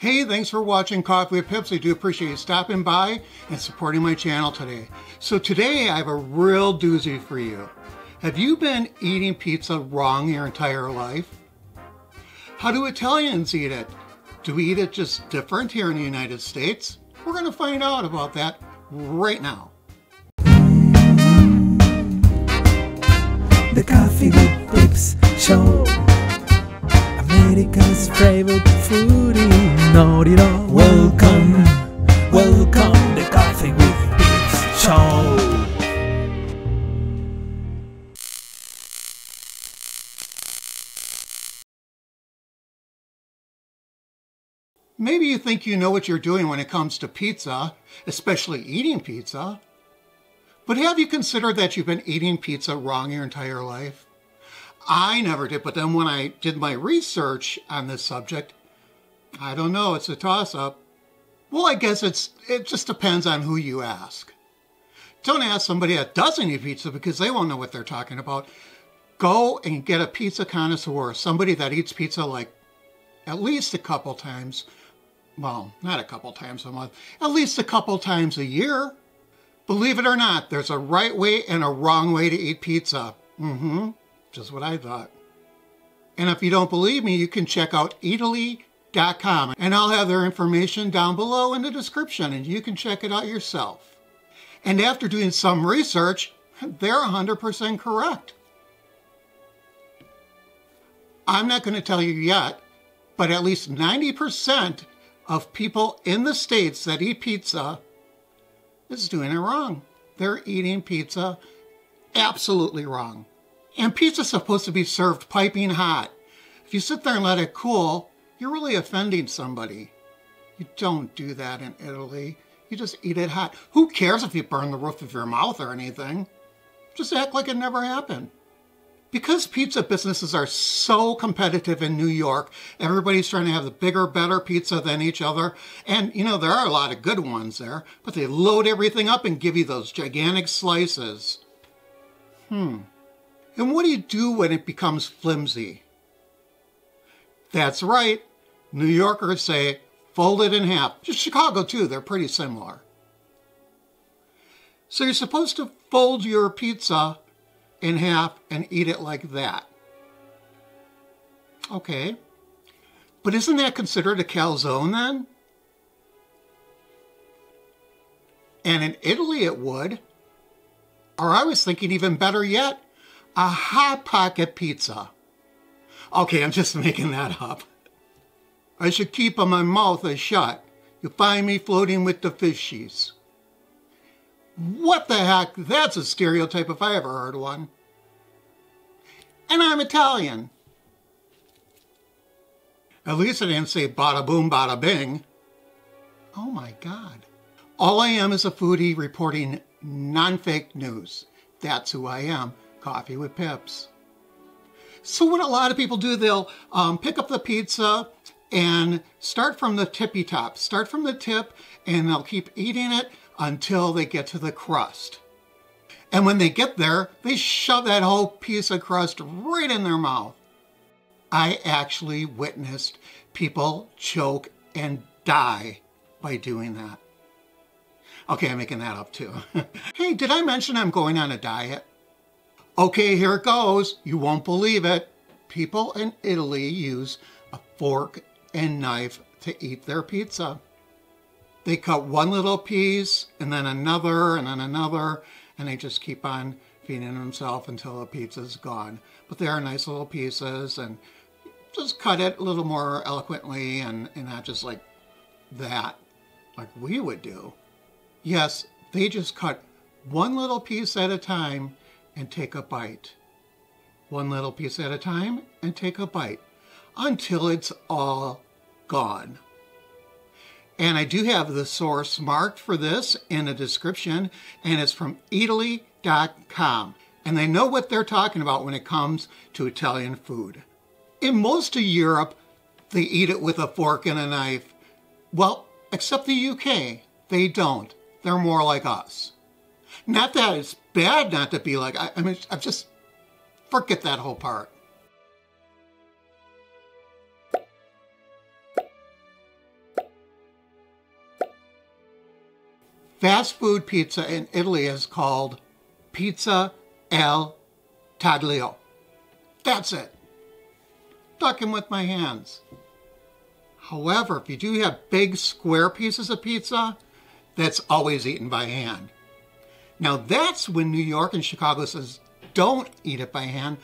Hey, thanks for watching Coffee with Pips. I do appreciate you stopping by and supporting my channel today. So today I have a real doozy for you. Have you been eating pizza wrong your entire life? How do Italians eat it? Do we eat it just different here in the United States? We're going to find out about that right now. The Coffee with Pips Show. America's favorite foodie. Know it all. Welcome, welcome. The Coffee with Pips Show. Maybe you think you know what you're doing when it comes to pizza, especially eating pizza. But have you considered that you've been eating pizza wrong your entire life? I never did, but then when I did my research on this subject, I don't know, it's a toss up. Well, I guess it's it just depends on who you ask. Don't ask somebody that doesn't eat pizza because they won't know what they're talking about. Go and get a pizza connoisseur, somebody that eats pizza like at least a couple times. Well, not a couple times a month, at least a couple times a year. Believe it or not, there's a right way and a wrong way to eat pizza. Mm-hmm. Just what I thought. And if you don't believe me, you can check out Eataly.com and I'll have their information down below in the description and you can check it out yourself. And after doing some research, they're 100% correct. I'm not going to tell you yet, but at least 90% of people in the States that eat pizza is doing it wrong. They're eating pizza absolutely wrong. And pizza's supposed to be served piping hot. If you sit there and let it cool, you're really offending somebody. You don't do that in Italy. You just eat it hot. Who cares if you burn the roof of your mouth or anything? Just act like it never happened. Because pizza businesses are so competitive in New York, everybody's trying to have the bigger, better pizza than each other. And, you know, there are a lot of good ones there, but they load everything up and give you those gigantic slices. Hmm. And what do you do when it becomes flimsy? That's right. New Yorkers say fold it in half. Just Chicago, too. They're pretty similar. So you're supposed to fold your pizza in half and eat it like that. Okay. But isn't that considered a calzone then? And in Italy it would. Or I was thinking even better yet, a hot pocket pizza. Okay, I'm just making that up. I should keep my mouth shut. You find me floating with the fishies. What the heck? That's a stereotype if I ever heard one. And I'm Italian. At least I didn't say bada boom, bada bing. Oh my God. All I am is a foodie reporting non-fake news. That's who I am. Coffee with Pips. So what a lot of people do, they'll um, pick up the pizza and start from the tippy top. Start from the tip and they'll keep eating it until they get to the crust. And when they get there, they shove that whole piece of crust right in their mouth. I actually witnessed people choke and die by doing that. Okay, I'm making that up too. hey, did I mention I'm going on a diet? Okay, here it goes. You won't believe it. People in Italy use a fork and knife to eat their pizza. They cut one little piece and then another and then another, and they just keep on feeding themselves until the pizza's gone. But they are nice little pieces and just cut it a little more eloquently and, and not just like that, like we would do. Yes, they just cut one little piece at a time and take a bite. One little piece at a time and take a bite until it's all gone. And I do have the source marked for this in the description, and it's from Eataly.com. And they know what they're talking about when it comes to Italian food. In most of Europe, they eat it with a fork and a knife. Well, except the UK, they don't. They're more like us. Not that it's bad not to be like, I, I mean, I've just forget that whole part. Fast food pizza in Italy is called Pizza al Taglio. That's it. Ducking with my hands. However, if you do have big square pieces of pizza, that's always eaten by hand. Now that's when New York and Chicago says don't eat it by hand.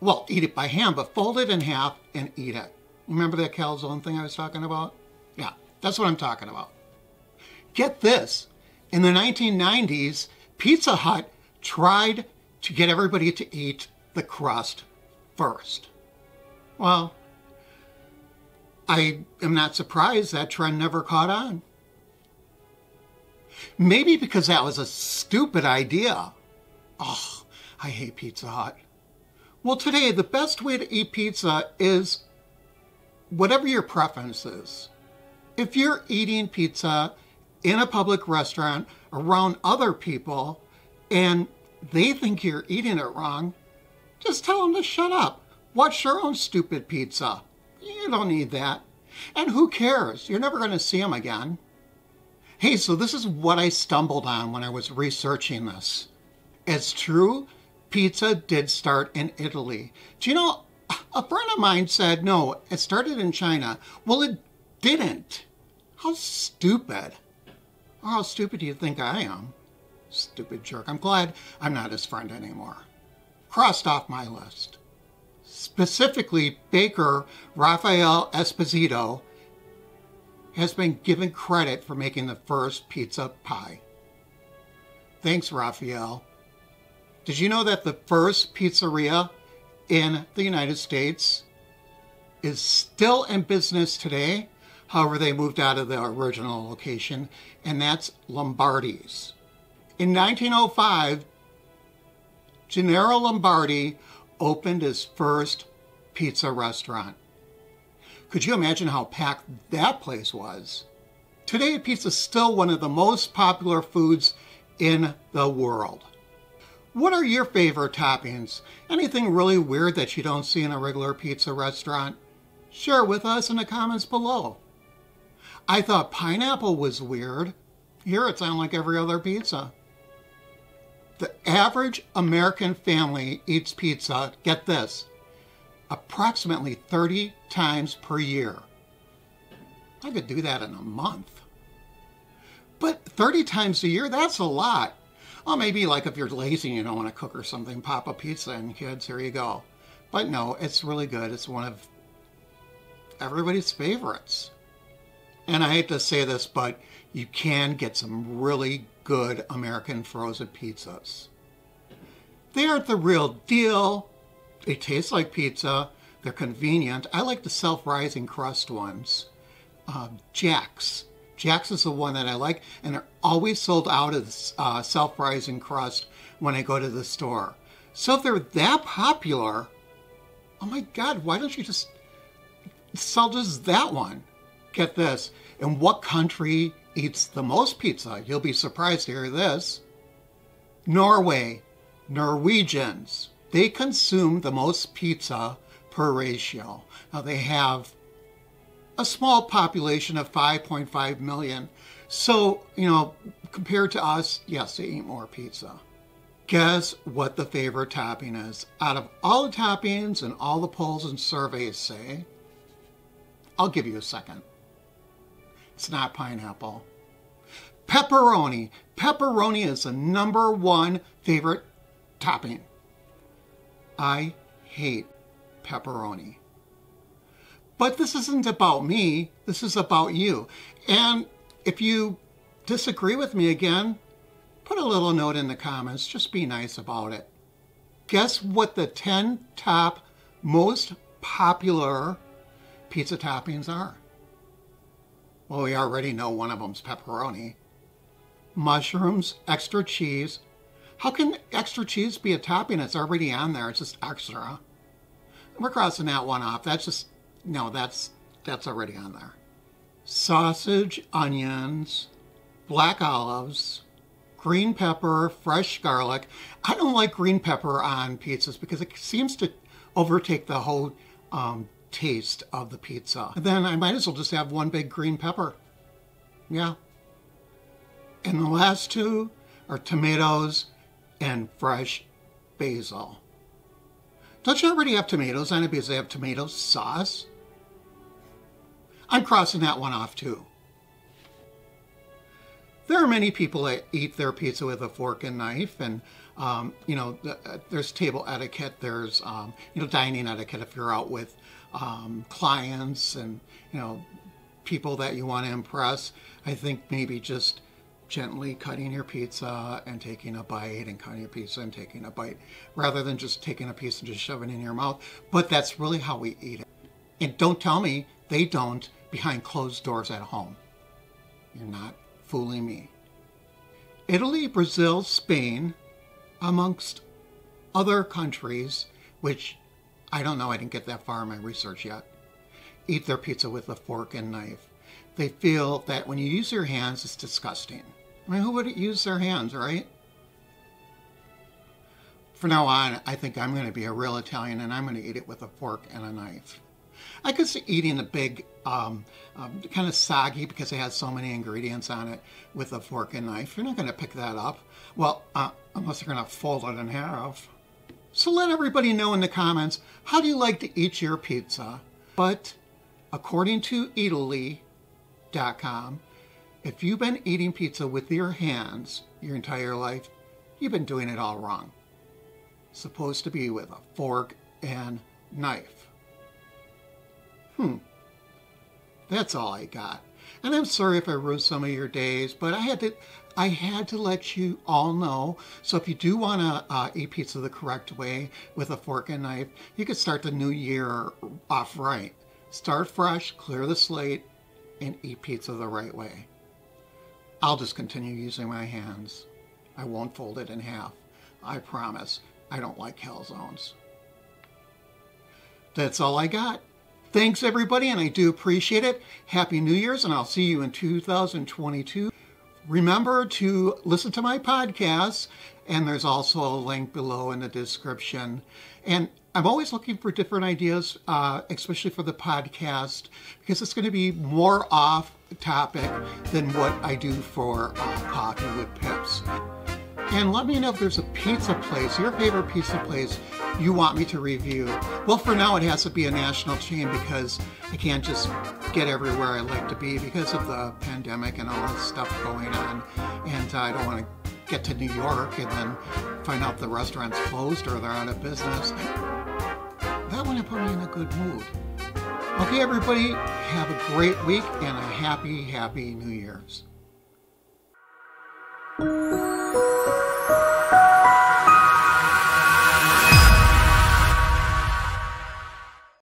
Well, eat it by hand, but fold it in half and eat it. Remember that calzone thing I was talking about? Yeah, that's what I'm talking about. Get this. In the 1990s, Pizza Hut tried to get everybody to eat the crust first. Well, I am not surprised that trend never caught on. Maybe because that was a stupid idea. Oh, I hate Pizza Hut. Well, today, the best way to eat pizza is whatever your preference is. If you're eating pizza in a public restaurant around other people and they think you're eating it wrong, just tell them to shut up. Watch your own stupid pizza. You don't need that. And who cares? You're never going to see them again. Hey, so this is what I stumbled on when I was researching this. It's true, pizza did start in Italy. Do you know, a friend of mine said, no, it started in China. Well, it didn't. How stupid. Or how stupid do you think I am? Stupid jerk. I'm glad I'm not his friend anymore. Crossed off my list. Specifically, baker Rafael Esposito has been given credit for making the first pizza pie. Thanks, Raphael. Did you know that the first pizzeria in the United States is still in business today? However, they moved out of the original location, and that's Lombardi's. In 1905, Gennaro Lombardi opened his first pizza restaurant. Could you imagine how packed that place was? Today, pizza is still one of the most popular foods in the world. What are your favorite toppings? Anything really weird that you don't see in a regular pizza restaurant? Share with us in the comments below. I thought pineapple was weird. Here it sounds like every other pizza. The average American family eats pizza, get this, approximately 30 times per year. I could do that in a month. But 30 times a year, that's a lot. Well, maybe like if you're lazy and you don't want to cook or something, pop a pizza and kids, here you go. But no, it's really good. It's one of everybody's favorites. And I hate to say this, but you can get some really good American frozen pizzas. They aren't the real deal, they taste like pizza. They're convenient. I like the self-rising crust ones. Uh, Jack's. Jack's is the one that I like, and they're always sold out of uh, self-rising crust when I go to the store. So if they're that popular, oh my God, why don't you just sell just that one? Get this. In what country eats the most pizza? You'll be surprised to hear this. Norway. Norwegians they consume the most pizza per ratio. Now they have a small population of 5.5 million. So, you know, compared to us, yes, they eat more pizza. Guess what the favorite topping is? Out of all the toppings and all the polls and surveys say, I'll give you a second. It's not pineapple. Pepperoni. Pepperoni is the number one favorite topping. I hate pepperoni. But this isn't about me, this is about you. And if you disagree with me again, put a little note in the comments. Just be nice about it. Guess what the 10 top most popular pizza toppings are? Well, we already know one of them's pepperoni. Mushrooms, extra cheese, how can extra cheese be a topping? It's already on there. It's just extra. We're crossing that one off. That's just, no, that's, that's already on there. Sausage, onions, black olives, green pepper, fresh garlic. I don't like green pepper on pizzas because it seems to overtake the whole um, taste of the pizza. And then I might as well just have one big green pepper. Yeah. And the last two are tomatoes and fresh basil. Don't you already have tomatoes on it because they have tomato sauce? I'm crossing that one off too. There are many people that eat their pizza with a fork and knife, and um, you know, uh, there's table etiquette. There's um, you know, dining etiquette if you're out with um, clients and you know, people that you want to impress. I think maybe just gently cutting your pizza and taking a bite and cutting your pizza and taking a bite rather than just taking a piece and just shoving it in your mouth. But that's really how we eat it. And don't tell me they don't behind closed doors at home. You're not fooling me. Italy, Brazil, Spain, amongst other countries, which I don't know, I didn't get that far in my research yet, eat their pizza with a fork and knife. They feel that when you use your hands, it's disgusting. I mean, who would use their hands, right? From now on, I think I'm going to be a real Italian and I'm going to eat it with a fork and a knife. I could see eating a big, um, um, kind of soggy because it has so many ingredients on it with a fork and knife. You're not going to pick that up. Well, uh, unless you're going to fold it in half. So let everybody know in the comments, how do you like to eat your pizza? But according to Eataly.com, if you've been eating pizza with your hands your entire life, you've been doing it all wrong. supposed to be with a fork and knife. Hmm. That's all I got. And I'm sorry if I ruined some of your days, but I had to I had to let you all know. So if you do want to uh, eat pizza the correct way with a fork and knife, you could start the new year off right. Start fresh, clear the slate, and eat pizza the right way. I'll just continue using my hands. I won't fold it in half. I promise. I don't like calzones. That's all I got. Thanks, everybody, and I do appreciate it. Happy New Year's, and I'll see you in 2022. Remember to listen to my podcast, and there's also a link below in the description. And I'm always looking for different ideas, uh, especially for the podcast, because it's going to be more off topic than what I do for uh, Coffee with Pips. And let me know if there's a pizza place, your favorite pizza place, you want me to review. Well, for now, it has to be a national chain because I can't just get everywhere I like to be because of the pandemic and all this stuff going on. And I don't want to get to New York and then find out the restaurant's closed or they're out of business. That wouldn't put me in a good mood. Okay, everybody, have a great week and a happy, happy New Year's.